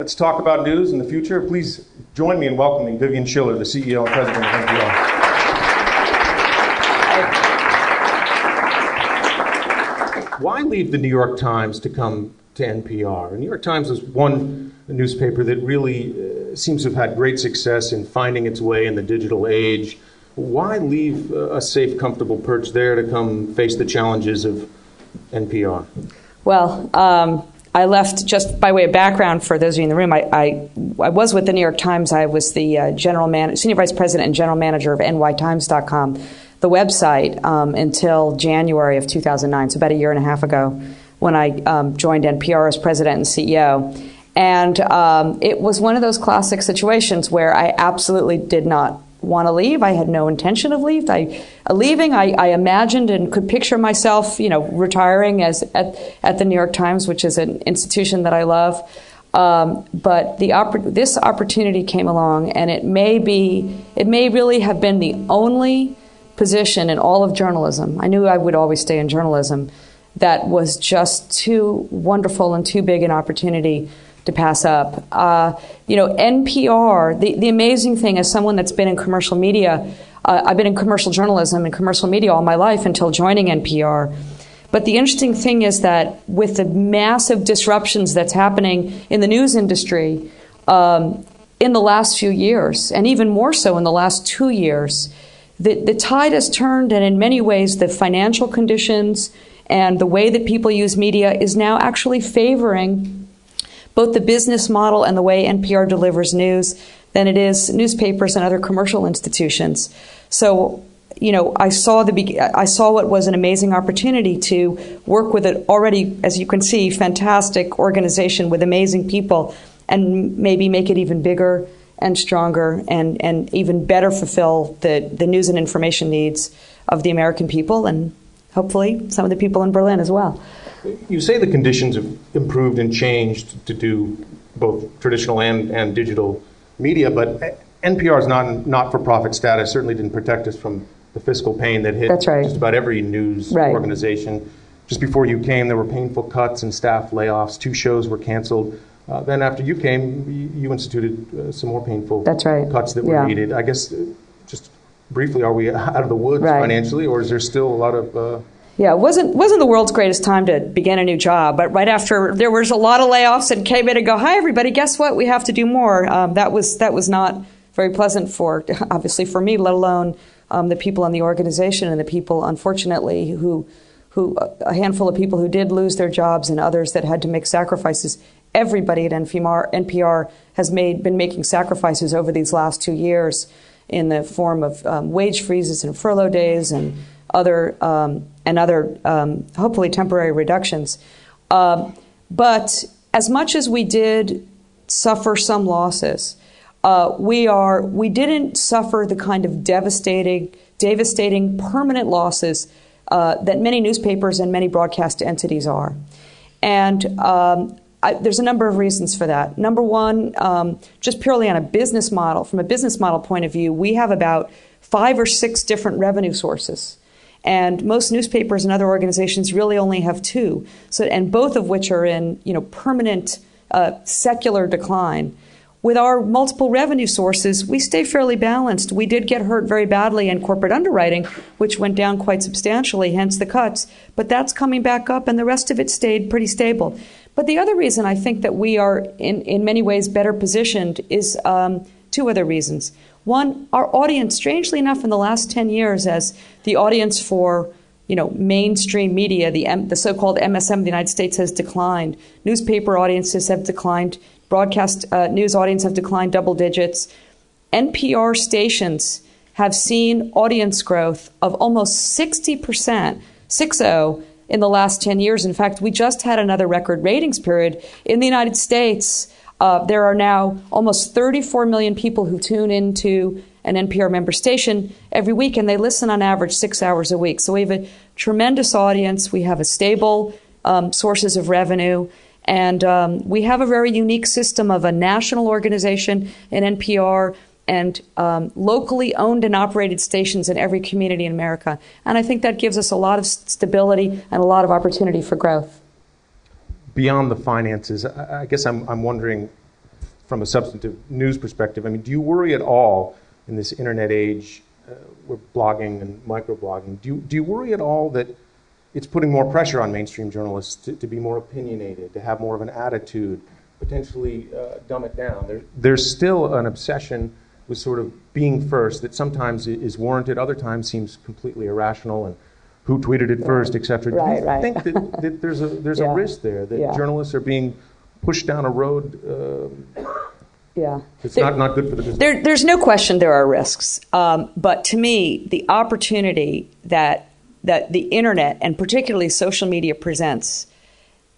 Let's talk about news in the future. Please join me in welcoming Vivian Schiller, the CEO and President of NPR. Why leave the New York Times to come to NPR? The New York Times is one newspaper that really uh, seems to have had great success in finding its way in the digital age. Why leave a safe, comfortable perch there to come face the challenges of NPR? Well, um, I left just by way of background for those of you in the room. I, I, I was with the New York Times. I was the uh, general man, senior vice president and general manager of NYTimes.com, the website, um, until January of 2009, so about a year and a half ago, when I um, joined NPR as president and CEO. And um, it was one of those classic situations where I absolutely did not want to leave. I had no intention of leave. I, uh, leaving. I, I, imagined and could picture myself, you know, retiring as at, at the New York Times, which is an institution that I love. Um, but the this opportunity came along, and it may be, it may really have been the only position in all of journalism. I knew I would always stay in journalism. That was just too wonderful and too big an opportunity to pass up. Uh, you know, NPR, the, the amazing thing as someone that's been in commercial media, uh, I've been in commercial journalism and commercial media all my life until joining NPR. But the interesting thing is that with the massive disruptions that's happening in the news industry um, in the last few years, and even more so in the last two years, the, the tide has turned, and in many ways, the financial conditions and the way that people use media is now actually favoring both the business model and the way NPR delivers news than it is newspapers and other commercial institutions. So, you know, I saw the I saw what was an amazing opportunity to work with an already, as you can see, fantastic organization with amazing people, and maybe make it even bigger and stronger and, and even better fulfill the, the news and information needs of the American people and hopefully some of the people in Berlin as well. You say the conditions have improved and changed to do both traditional and, and digital media, but NPR's non not for profit status certainly didn't protect us from the fiscal pain that hit right. just about every news right. organization. Just before you came, there were painful cuts and staff layoffs. Two shows were canceled. Uh, then after you came, you instituted uh, some more painful That's right. cuts that were yeah. needed. I guess uh, just briefly, are we out of the woods right. financially, or is there still a lot of uh, yeah, it wasn't wasn't the world's greatest time to begin a new job, but right after there was a lot of layoffs and came in and go, "Hi, everybody! Guess what? We have to do more." Um, that was that was not very pleasant for obviously for me, let alone um, the people in the organization and the people, unfortunately, who who a handful of people who did lose their jobs and others that had to make sacrifices. Everybody at NPR, NPR has made been making sacrifices over these last two years in the form of um, wage freezes and furlough days and other um, and other um, hopefully temporary reductions. Uh, but as much as we did suffer some losses, uh, we are we didn't suffer the kind of devastating devastating permanent losses uh, that many newspapers and many broadcast entities are, and. Um, I, there's a number of reasons for that. Number one, um, just purely on a business model, from a business model point of view, we have about five or six different revenue sources. And most newspapers and other organizations really only have two. So, and both of which are in you know permanent uh, secular decline. With our multiple revenue sources, we stay fairly balanced. We did get hurt very badly in corporate underwriting, which went down quite substantially, hence the cuts. But that's coming back up, and the rest of it stayed pretty stable. But the other reason I think that we are, in, in many ways, better positioned is um, two other reasons. One, our audience, strangely enough, in the last 10 years, as the audience for you know, mainstream media, the, M, the so-called MSM of the United States has declined. Newspaper audiences have declined. Broadcast uh, news audience have declined double digits. NPR stations have seen audience growth of almost 60%, 60, in the last 10 years. In fact, we just had another record ratings period in the United States. Uh, there are now almost 34 million people who tune into an NPR member station every week, and they listen on average six hours a week. So we have a tremendous audience. We have a stable um, sources of revenue. And um, we have a very unique system of a national organization in NPR and um, locally owned and operated stations in every community in America. And I think that gives us a lot of stability and a lot of opportunity for growth beyond the finances, I guess I'm, I'm wondering from a substantive news perspective. I mean, do you worry at all in this internet age uh, where blogging and microblogging, do you, do you worry at all that it's putting more pressure on mainstream journalists to, to be more opinionated, to have more of an attitude, potentially uh, dumb it down? There, there's still an obsession with sort of being first that sometimes is warranted, other times seems completely irrational and who tweeted it first, etc. Right, Do you right. think that, that there's a there's Yeah. a risk there that Yeah. journalists are being pushed down a road uh, Yeah. it's There- not, not good for the business? There, there's no question there are risks, um, but to me, the opportunity that that the internet and particularly social media presents,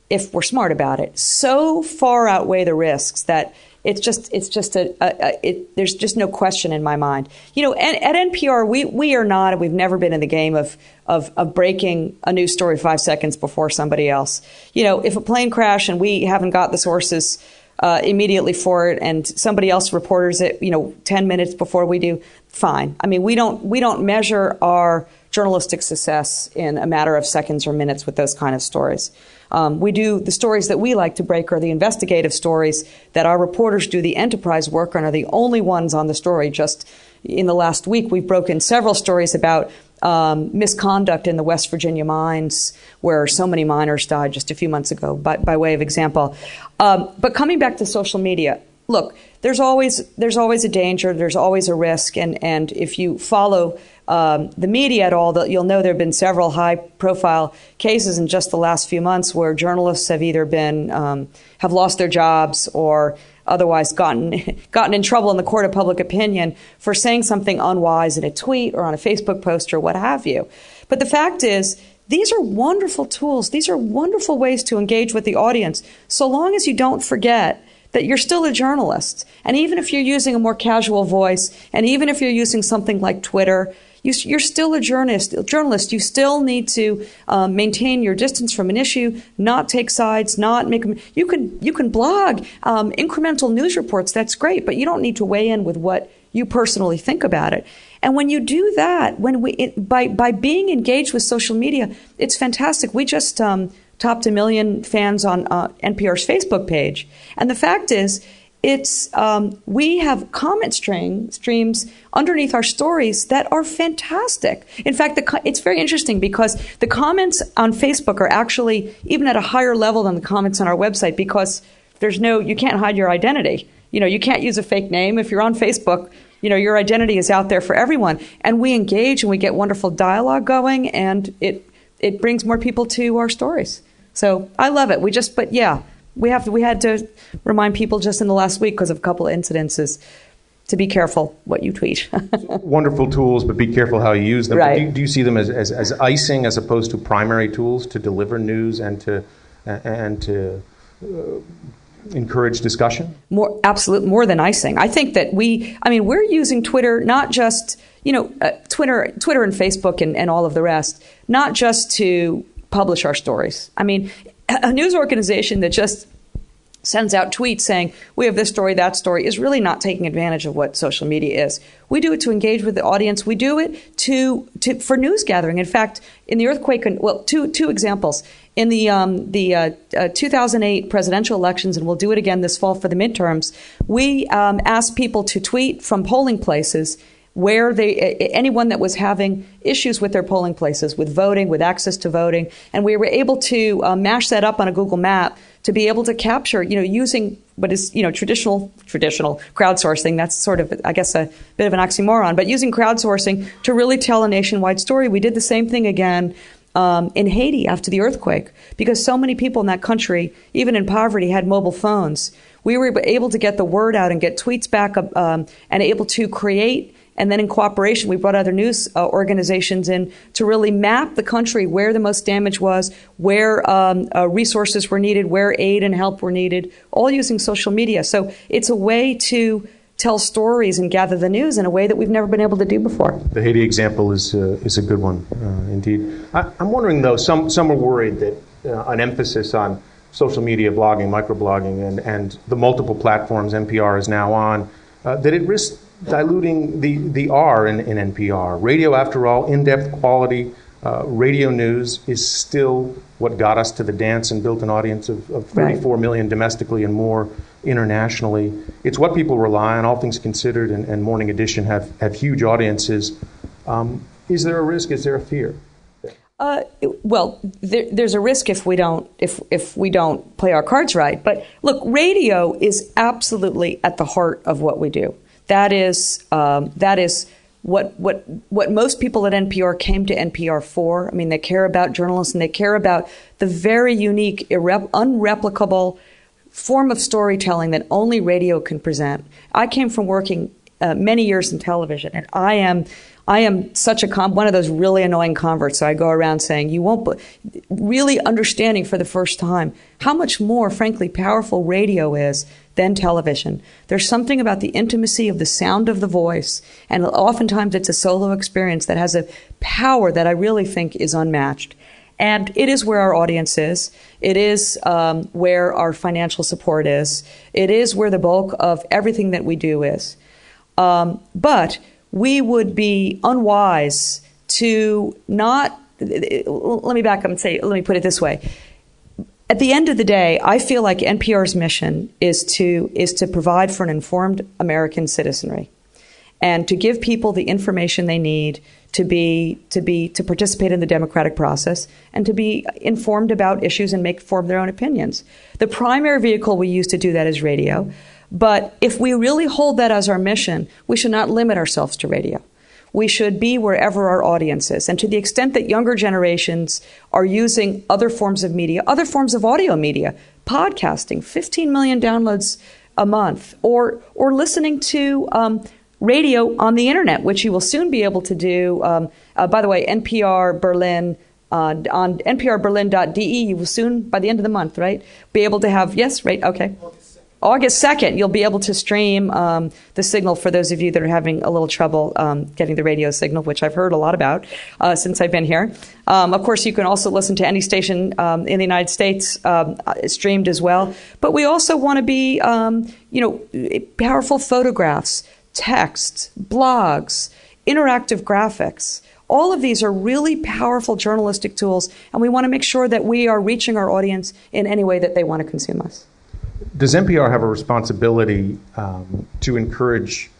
if we're smart about it, so far outweigh the risks that it's just it's just a, a, a it, there's just no question in my mind. You know, at, NPR, we we are not, and we've never been in the game of of of breaking a news story five seconds before somebody else. You know, if a plane crash and we haven't got the sources uh, immediately for it, and somebody else reporters it, you know, ten minutes before we do, fine. I mean, we don't we don't measure our journalistic success in a matter of seconds or minutes with those kind of stories. Um, we do the stories that we like to break are the investigative stories that our reporters do the enterprise work on are the only ones on the story. Just in the last week, we've broken several stories about um, misconduct in the West Virginia mines, where so many miners died just a few months ago, by, by way of example. Um, but coming back to social media, look, there's always there's always a danger, there's always a risk, and and if you follow um, the media at all, that you'll know there have been several high-profile cases in just the last few months where journalists have either been um, have lost their jobs or otherwise gotten gotten in trouble in the court of public opinion for saying something unwise in a tweet or on a Facebook post or what have you. But the fact is. These are wonderful tools. These are wonderful ways to engage with the audience, so long as you don't forget that you're still a journalist. And even if you're using a more casual voice, and even if you're using something like Twitter, you, you're still a journalist. Journalist, you still need to um, maintain your distance from an issue, not take sides, not make. You can you can blog um, incremental news reports. That's great, but you don't need to weigh in with what you personally think about it. And when you do that, when we it, by by being engaged with social media, it's fantastic. We just um, topped a million fans on uh, NPR's Facebook page, and the fact is, it's um, we have comment string streams underneath our stories that are fantastic. In fact, the, it's very interesting because the comments on Facebook are actually even at a higher level than the comments on our website because there's no you can't hide your identity. You know, you can't use a fake name if you're on Facebook. You know, your identity is out there for everyone, and we engage and we get wonderful dialogue going, and it it brings more people to our stories. So I love it. We just, but yeah, we have to, we had to remind people just in the last week because of a couple of incidences to be careful what you tweet. Wonderful tools, but be careful how you use them. Right. Do, you- do you see them as, as, as icing as opposed to primary tools to deliver news and to and to uh, encourage discussion? more absolute more than icing. I think that we I mean we're using Twitter not just you know uh, Twitter Twitter and Facebook and, and all of the rest not just to publish our stories. I mean a news organization that just sends out tweets saying we have this story that story is really not taking advantage of what social media is. We do it to engage with the audience. We do it to, to for news gathering. In fact in the earthquake well two two examples. In the um, the uh, uh, 2008 presidential elections and we'll do it again this fall for the midterms we um, asked people to tweet from polling places where they anyone that was having issues with their polling places with voting with access to voting and we were able to uh, mash that up on a google map to be able to capture you know using what is you know traditional traditional crowdsourcing that's sort of i guess a bit of an oxymoron but using crowdsourcing to really tell a nationwide story we did the same thing again um, in Haiti after the earthquake because so many people in that country, even in poverty, had mobile phones. We were able to get the word out and get tweets back um, and able to create. And then in cooperation, we brought other news uh, organizations in to really map the country where the most damage was, where um, uh, resources were needed, where aid and help were needed, all using social media. So it's a way to tell stories and gather the news in a way that we've never been able to do before. The Haiti example is uh, is a good one, uh, indeed. I, I'm wondering though, some some are worried that uh, an emphasis on social media, blogging, microblogging, and and the multiple platforms NPR is now on, uh, that it risks diluting the the R in, in NPR. Radio, after all, in-depth quality. Uh, radio news is still what got us to the dance and built an audience of, of Right. 34 million domestically and more internationally. It's what people rely on. All things considered, and, and Morning Edition have, have huge audiences. Um, is there a risk? Is there a fear? Uh, well, there, there's a risk if we don't if if we don't play our cards right. But look, radio is absolutely at the heart of what we do. That is um, that is what what what most people at NPR came to NPR for. I mean, they care about journalists and They care about the very unique, irre- unreplicable form of storytelling that only radio can present. I came from working uh, many years in television, and I am I am such a com- one of those really annoying converts. So I go around saying, "You won't," be-, really understanding for the first time how much more, frankly, powerful radio is than television. There's something about the intimacy of the sound of the voice, and oftentimes it's a solo experience that has a power that I really think is unmatched. And it is where our audience is. It is um, where our financial support is. It is where the bulk of everything that we do is. Um, but we would be unwise to not. Let me back up and say, let me put it this way. At the end of the day, I feel like NPR's mission is to is to provide for an informed American citizenry, and to give people the information they need to be to be to participate in the democratic process and to be informed about issues and make form their own opinions. The primary vehicle we use to do that is radio. But if we really hold that as our mission, we should not limit ourselves to radio. We should be wherever our audience is. And to the extent that younger generations are using other forms of media, other forms of audio media, podcasting, 15 million downloads a month, or, or listening to um, radio on the internet, which you will soon be able to do. Um, uh, by the way, NPR Berlin. Uh, on nprberlin.de, you will soon, by the end of the month, right, be able to have, yes, right, okay. August 2nd, you'll be able to stream um, the signal for those of you that are having a little trouble um, getting the radio signal, which I've heard a lot about uh, since I've been here. Um, of course, you can also listen to any station um, in the United States um, uh, streamed as well. But we also want to be, um, you know, powerful photographs, texts, blogs, interactive graphics. All of these are really powerful journalistic tools, and we want to make sure that we are reaching our audience in any way that they want to consume us does NPR have a responsibility um, to encourage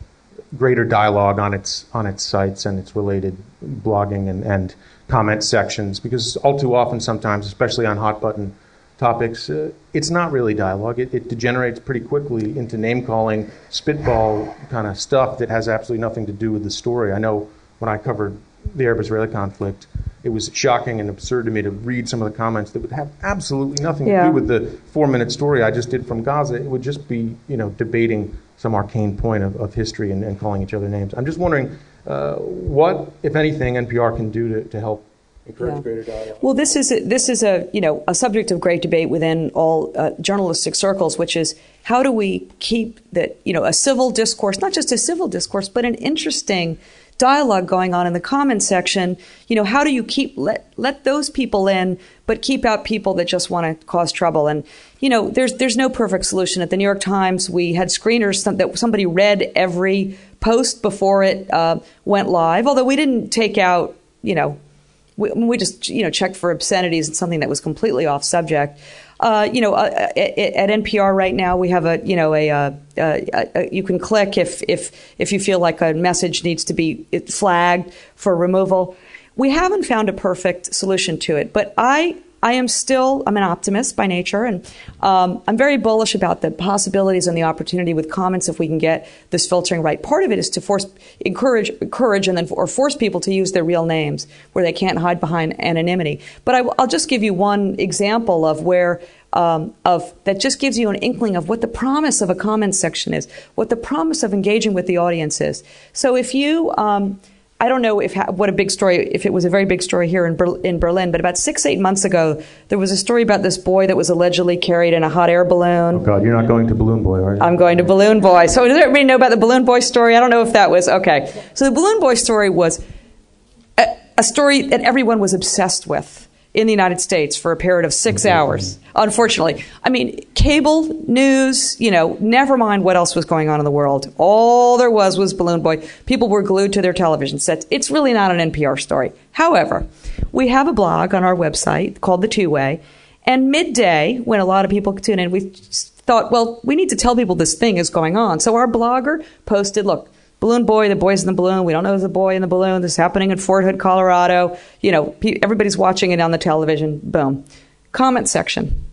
greater dialogue on its on its sites and its related blogging and, and comment sections? Because all too often, sometimes, especially on hot button topics, uh, it's not really dialogue. It, it, degenerates pretty quickly into name calling, spitball kind of stuff that has absolutely nothing to do with the story. I know when I covered the Arab-Israeli conflict it was shocking and absurd to me to read some of the comments that would have absolutely nothing yeah. to do with the four minute story I just did from Gaza. It would just be, you know, debating some arcane point of, of history and, and calling each other names. I'm just wondering uh, what, if anything, NPR can do to, to help encourage yeah. greater dialogue. Well, this is a, this is a you know a subject of great debate within all uh, journalistic circles, which is how do we keep that you know a civil discourse, not just a civil discourse, but an interesting dialogue going on in the comment section, you know, how do you keep let let those people in, but keep out people that just want to cause trouble? And you know, there's there's no perfect solution. At the New York Times, we had screeners that somebody read every post before it uh, went live. Although we didn't take out, you know, we, we just you know checked for obscenities and something that was completely off subject. Uh, you know, uh, uh at, NPR right now, we have a, you know, a, uh, uh you can click if, if, if you feel like a message needs to be flagged for removal. We haven't found a perfect solution to it, but I I am still, I'm an optimist by nature, and um, I'm very bullish about the possibilities and the opportunity with comments if we can get this filtering right. Part of it is to force, encourage, encourage, and then or force people to use their real names where they can't hide behind anonymity. But I, will just give you one example of where. Um, of that just gives you an inkling of what the promise of a comment section is, what the promise of engaging with the audience is. So if you um, I don't know if what a big story, if it was a very big story here in, Ber- in Berlin, but about six, eight months ago, there was a story about this boy that was allegedly carried in a hot air balloon. Oh, God, you're not going to Balloon Boy, are you? I'm going to Balloon Boy. So, does everybody know about the Balloon Boy story? I don't know if that was okay. So, the Balloon Boy story was a, a story that everyone was obsessed with in the United States for a period of six mm-hmm. hours. Unfortunately, I mean, cable news, you know, never mind what else was going on in the world. All there was was Balloon Boy. People were glued to their television sets. It's really not an NPR story. However, we have a blog on our website called The Two Way. And midday, when a lot of people tune in, we thought, well, we need to tell people this thing is going on. So our blogger posted, look, balloon boy, the boy's in the balloon. We don't know the boy in the balloon. This is happening in Fort Hood, Colorado. You know, everybody's watching it on the television. Boom. Comment section.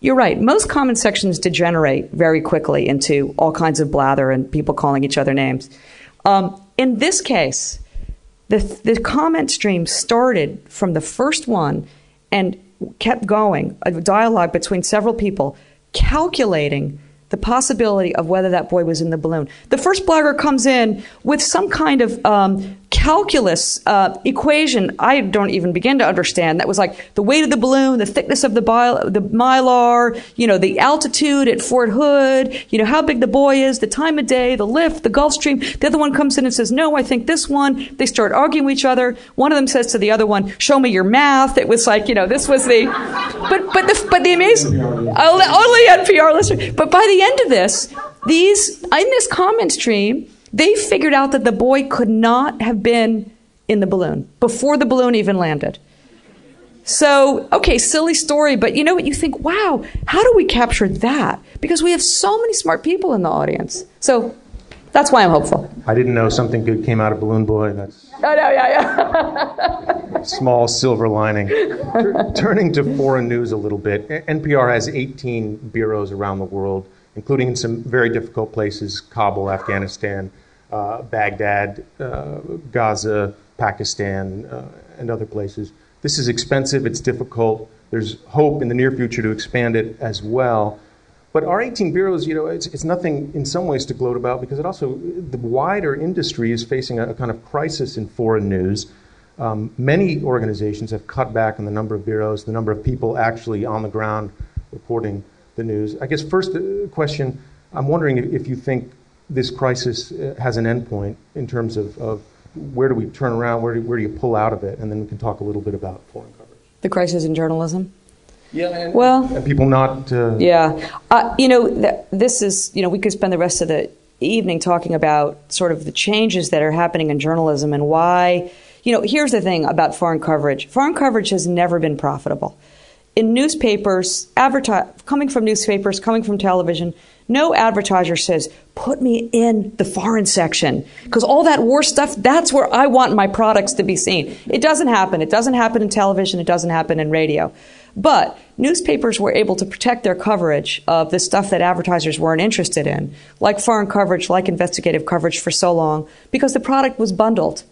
You're right. Most comment sections degenerate very quickly into all kinds of blather and people calling each other names. Um, in this case, the, the comment stream started from the first one and kept going, a dialogue between several people, calculating the possibility of whether that boy was in the balloon. The first blogger comes in with some kind of um, calculus uh, equation I don't even begin to understand. That was like the weight of the balloon, the thickness of the, bi- the mylar, you know, the altitude at Fort Hood, you know, how big the boy is, the time of day, the lift, the Gulf Stream. The other one comes in and says, no, I think this one. They start arguing with each other. One of them says to the other one, show me your math. It was like, you know, this was the, but, but the, but the amazing, only NPR listener. But by the end of this, these, in this comment stream, they figured out that the boy could not have been in the balloon before the balloon even landed. So, okay, silly story, but you know what? You think, wow, how do we capture that? Because we have so many smart people in the audience. So that's why I'm hopeful. I didn't know something good came out of Balloon Boy. That's oh, no, yeah, yeah. small silver lining. Turning to foreign news a little bit, NPR has 18 bureaus around the world including in some very difficult places Kabul, Afghanistan, uh, Baghdad, uh, Gaza, Pakistan, uh, and other places. This is expensive, it's difficult. There's hope in the near future to expand it as well. But our 18 bureaus, you know, it's, it's nothing in some ways to gloat about because it also, the wider industry is facing a, a kind of crisis in foreign news. Um, many organizations have cut back on the number of bureaus, the number of people actually on the ground reporting the news. I guess first uh, question, I'm wondering if you think this crisis uh, has an endpoint in terms of, of where do we turn around, where do, where do you pull out of it, and then we can talk a little bit about foreign coverage. The crisis in journalism. Yeah, and, well, and people not. Uh, yeah, uh, you know, th- this is you know we could spend the rest of the evening talking about sort of the changes that are happening in journalism and why. You know, here's the thing about foreign coverage. Foreign coverage has never been profitable in newspapers, coming from newspapers, coming from television, no advertiser says, put me in the foreign section. Because all that war stuff, that's where I want my products to be seen. It doesn't happen. It doesn't happen in television. It doesn't happen in radio. But newspapers were able to protect their coverage of the stuff that advertisers weren't interested in, like foreign coverage, like investigative coverage for so long, because the product was bundled.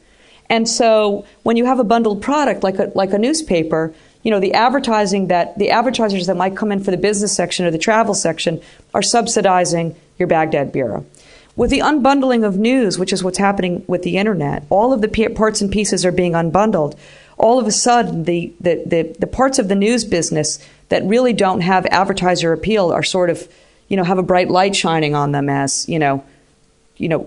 And so when you have a bundled product like a, like a newspaper, you know, the advertising that the advertisers that might come in for the business section or the travel section are subsidizing your Baghdad bureau. With the unbundling of news, which is what's happening with the internet, all of the parts and pieces are being unbundled. All of a sudden, the, the, the, the parts of the news business that really don't have advertiser appeal are sort of, you know, have a bright light shining on them as, you know, you know,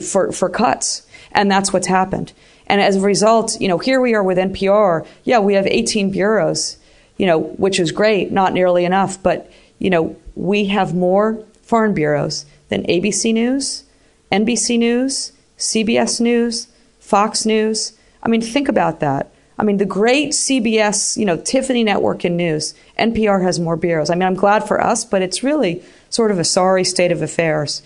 for, for cuts. And that's what's happened. And as a result, you know, here we are with NPR. Yeah, we have 18 bureaus, you know, which is great, not nearly enough, but, you know, we have more foreign bureaus than ABC News, NBC News, CBS News, Fox News. I mean, think about that. I mean, the great CBS, you know, Tiffany Network in news, NPR has more bureaus. I mean, I'm glad for us, but it's really sort of a sorry state of affairs.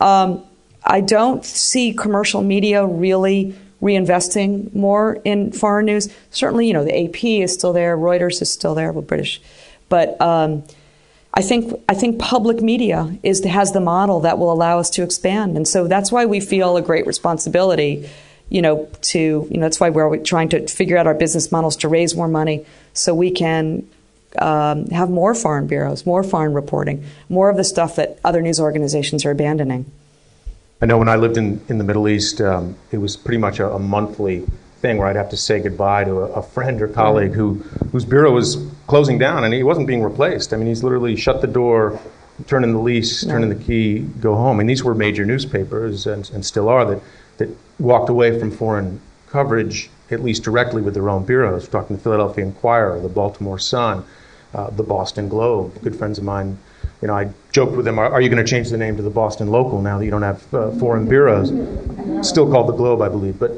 Um, I don't see commercial media really reinvesting more in foreign news. Certainly, you know, the AP is still there, Reuters is still there, but British. But um, I think I think public media is has the model that will allow us to expand, and so that's why we feel a great responsibility. You know, to you know, that's why we're trying to figure out our business models to raise more money so we can um, have more foreign bureaus, more foreign reporting, more of the stuff that other news organizations are abandoning. I know when I lived in, in the Middle East, um, it was pretty much a, a, monthly thing where I'd have to say goodbye to a, a, friend or colleague who whose bureau was closing down and he wasn't being replaced. I mean, he's literally shut the door, turn in the lease, turn in the key, go home. And these were major newspapers and, and still are that, that walked away from foreign coverage, at least directly with their own bureaus. We're talking the Philadelphia Inquirer, the Baltimore Sun, uh, the Boston Globe. Good friends of mine you know, I joked with them, are, are you going to change the name to the Boston Local now that you don't have uh, foreign bureaus? Still called the Globe, I believe. But,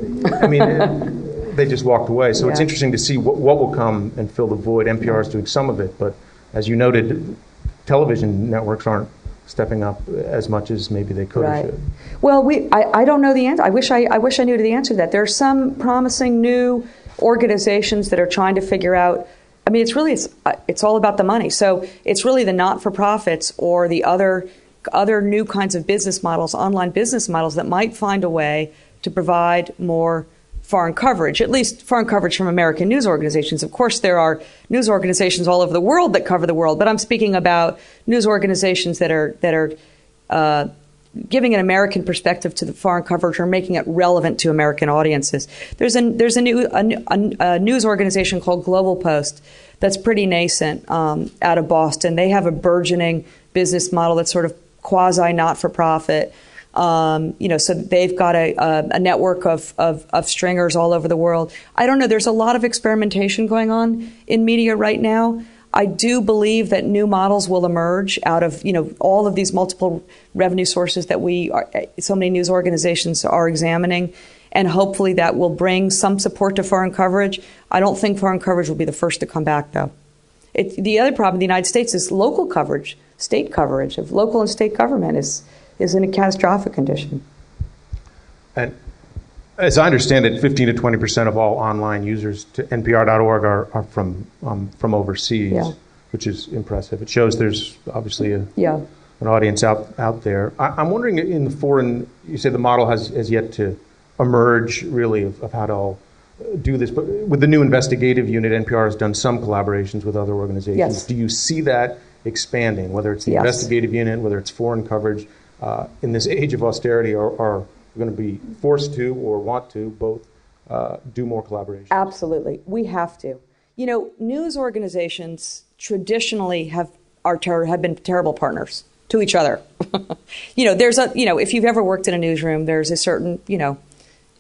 I mean, it, they just walked away. So yeah. it's interesting to see what, what will come and fill the void. NPR is doing some of it, but as you noted, television networks aren't stepping up as much as maybe they could Right. or should. Well, we I, I don't know the answer. I wish I, I wish I knew the answer to that. There are some promising new organizations that are trying to figure out. I mean, it's really it's uh, it's all about the money. So it's really the not for profits or the other other new kinds of business models, online business models that might find a way to provide more foreign coverage, at least foreign coverage from American news organizations. Of course, there are news organizations all over the world that cover the world, but I'm speaking about news organizations that are that are uh, giving an American perspective to the foreign coverage or making it relevant to American audiences. There's a there's a new a, a, news organization called Global Post that's pretty nascent um, out of Boston. They have a burgeoning business model that's sort of quasi not for profit. Um, you know, so they've got a, a, a network of, of, of stringers all over the world. I don't know. There's a lot of experimentation going on in media right now. I do believe that new models will emerge out of you know all of these multiple revenue sources that we are, so many news organizations are examining, and hopefully that will bring some support to foreign coverage. I don't think foreign coverage will be the first to come back though. It, the other problem in the United States is local coverage, state coverage of local and state government is is in a catastrophic condition. And as I understand it, 15 to 20 percent of all online users to NPR.org are, are from um, from overseas, Yeah. which is impressive. It shows there's obviously a, Yeah. an audience out out there. I, I'm wondering in the foreign, you say the model has, has yet to emerge really of, of how to all do this, but with the new investigative unit, NPR has done some collaborations with other organizations. Yes. Do you see that expanding, whether it's the Yes. investigative unit, whether it's foreign coverage? Uh, in this age of austerity, are we going to be forced to or want to both uh, do more collaboration? Absolutely, we have to. You know, news organizations traditionally have are ter- have been terrible partners to each other. you know, there's a you know, if you've ever worked in a newsroom, there's a certain you know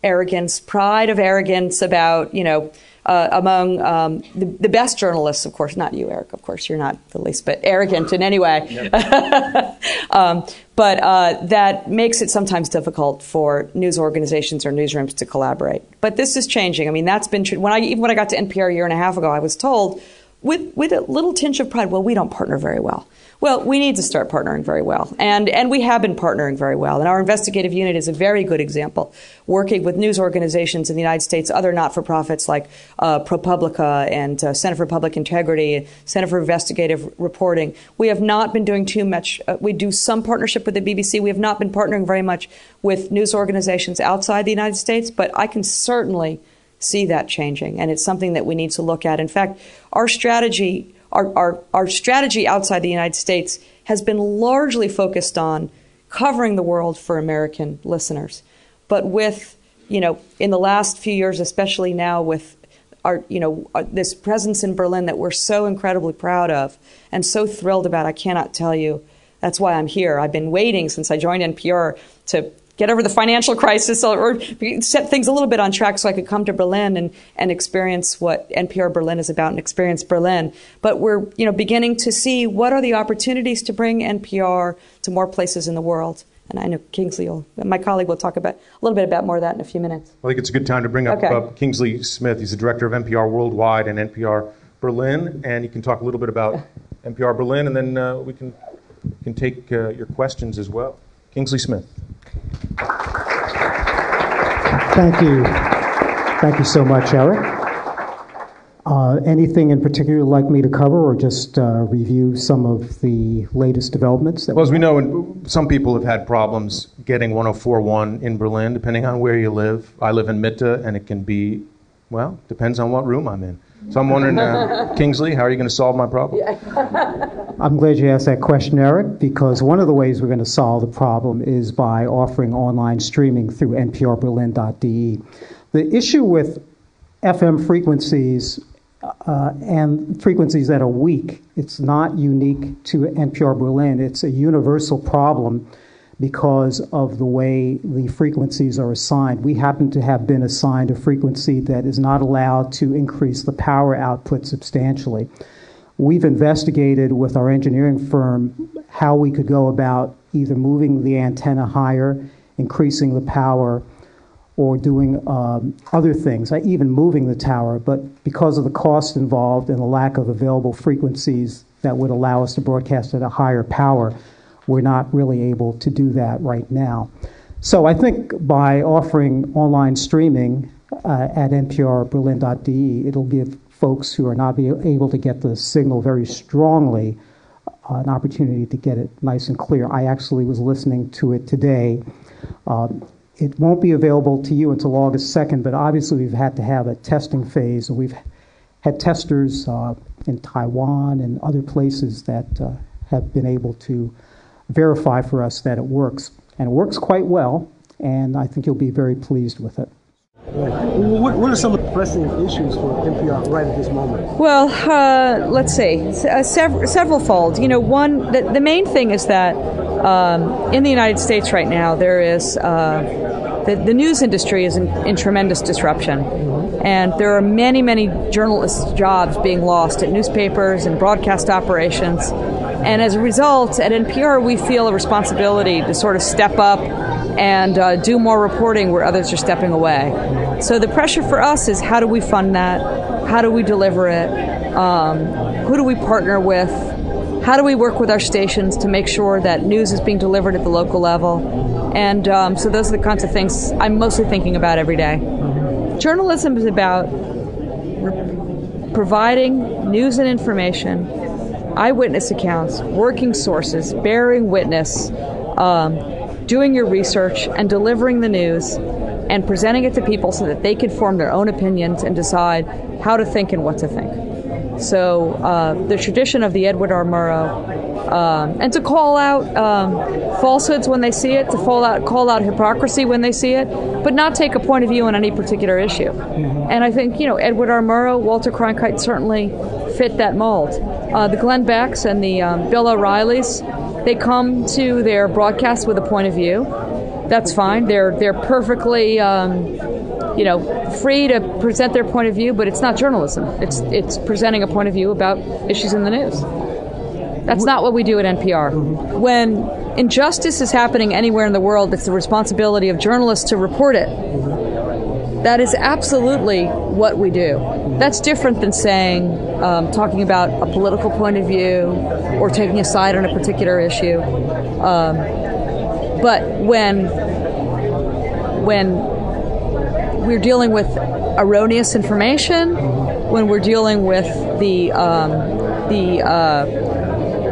arrogance, pride of arrogance about you know. Uh, among um, the, the best journalists, of course, not you, Eric. Of course, you're not the least bit arrogant in any way. um, but uh, that makes it sometimes difficult for news organizations or newsrooms to collaborate. But this is changing. I mean, that's been true. When I even when I got to NPR a year and a half ago, I was told with with a little tinge of pride, well, we don't partner very well. Well, we need to start partnering very well, and and we have been partnering very well. And our investigative unit is a very good example, working with news organizations in the United States, other not-for-profits like uh, ProPublica and uh, Center for Public Integrity, Center for Investigative Reporting. We have not been doing too much. Uh, we do some partnership with the BBC. We have not been partnering very much with news organizations outside the United States, but I can certainly see that changing, and it's something that we need to look at. In fact, our strategy our, our, our strategy outside the United States has been largely focused on covering the world for American listeners. But with, you know, in the last few years, especially now with our, you know, uh, this presence in Berlin that we're so incredibly proud of and so thrilled about, I cannot tell you. That's why I'm here. I've been waiting since I joined NPR to get over the financial crisis or set things a little bit on track so I could come to Berlin and, and experience what NPR Berlin is about and experience Berlin. But we're you know beginning to see what are the opportunities to bring NPR to more places in the world. And I know Kingsley, will, my colleague, will talk about a little bit about more of that in a few minutes. I think it's a good time to bring up Okay. uh, Kingsley Smith. He's the director of NPR Worldwide and NPR Berlin, and you can talk a little bit about NPR Berlin, and then uh, we can can take uh, your questions as well. Kingsley Smith. Thank you. Thank you so much, Eric. Uh, anything in particular you'd like me to cover, or just uh, review some of the latest developments? Well, as we know, some people have had problems getting 104.1 in Berlin, depending on where you live. I live in Mitte, and it can be, well, depends on what room I'm in. So I'm wondering, uh, Kingsley, how are you going to solve my problem? I'm glad you asked that question, Eric, because one of the ways we're going to solve the problem is by offering online streaming through nprberlin.de. The issue with FM frequencies uh, and frequencies that are weak, it's not unique to NPR Berlin. It's a universal problem because of the way the frequencies are assigned. We happen to have been assigned a frequency that is not allowed to increase the power output substantially. We've investigated with our engineering firm how we could go about either moving the antenna higher, increasing the power, or doing um, other things, even moving the tower. But because of the cost involved and the lack of available frequencies that would allow us to broadcast at a higher power, we're not really able to do that right now. So I think by offering online streaming uh, at nprberlin.de, it'll give folks who are not able to get the signal very strongly uh, an opportunity to get it nice and clear. I actually was listening to it today. Um, it won't be available to you until August 2nd, but obviously we've had to have a testing phase, we've had testers uh, in Taiwan and other places that uh, have been able to verify for us that it works. And it works quite well, and I think you'll be very pleased with it. What, what, are some of the pressing issues for NPR right at this moment? Well, uh, let's see, uh, several, several fold. You know, one, the, the main thing is that um, in the United States right now, there is uh, the, the, news industry is in, in tremendous disruption. Mm-hmm. And there are many, many journalist jobs being lost at newspapers and broadcast operations. And as a result, at NPR, we feel a responsibility to sort of step up and uh, do more reporting where others are stepping away. So the pressure for us is how do we fund that? How do we deliver it? Um, who do we partner with? How do we work with our stations to make sure that news is being delivered at the local level? And um, so those are the kinds of things I'm mostly thinking about every day. Journalism is about re- providing news and information, eyewitness accounts, working sources, bearing witness. Um, doing your research and delivering the news and presenting it to people so that they can form their own opinions and decide how to think and what to think. So uh, the tradition of the Edward R. Murrow, um, and to call out um, falsehoods when they see it, to call out call out hypocrisy when they see it, but not take a point of view on any particular issue. Mm-hmm. And I think you know Edward R. Murrow, Walter Cronkite certainly fit that mold. Uh, the Glenn Becks and the um, Bill O'Reillys they come to their broadcast with a point of view. That's fine. They're they're perfectly, um, you know, free to present their point of view, but it's not journalism. It's it's presenting a point of view about issues in the news. That's not what we do at NPR. When injustice is happening anywhere in the world, it's the responsibility of journalists to report it. That is absolutely what we do. That's different than saying, um, talking about a political point of view or taking a side on a particular issue. Um, but when when we're dealing with erroneous information, when we're dealing with the um, the uh,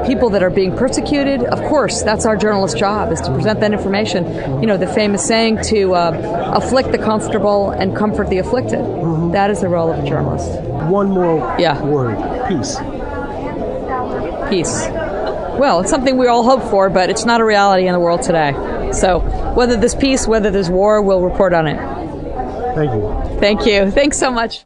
people that are being persecuted, of course, that's our journalist job is to present that information. You know, the famous saying to uh, afflict the comfortable and comfort the afflicted. Mm-hmm. That is the role of a journalist. One more yeah. word: peace. Peace. Well, it's something we all hope for, but it's not a reality in the world today. So, whether there's peace, whether there's war, we'll report on it. Thank you. Thank you. Thanks so much.